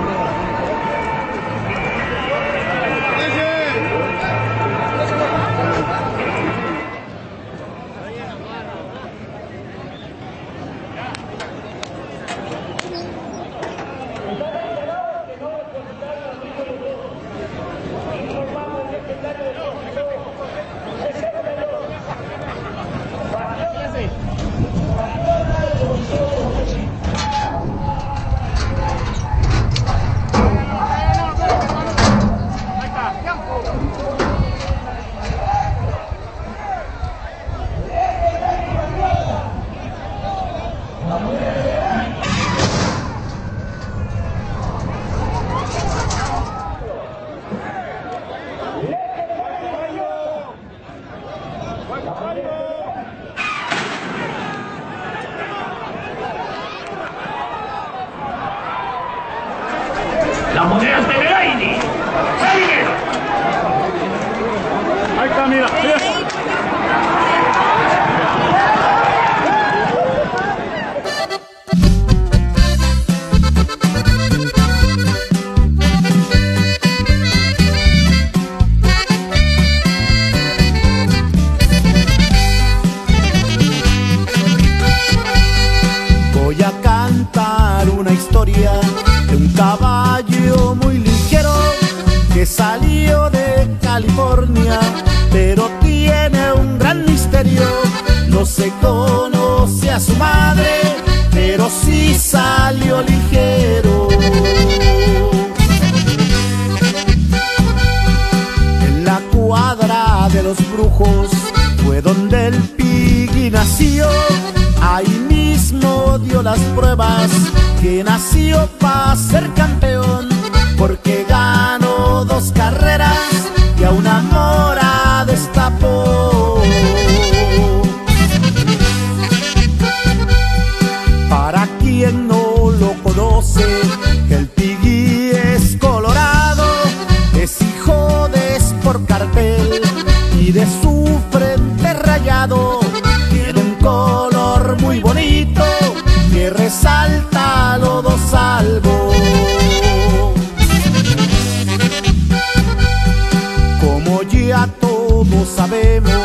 Amen. las monedas del. de California, pero tiene un gran misterio. No se conoce a su madre, pero sí salió ligero. En la cuadra de los brujos fue donde el piggy nació. Ahí mismo dio las pruebas que nació para ser campeón, porque ganó dos y de su frente rayado tiene un color muy bonito que resalta lo dos salvo. Como ya todos sabemos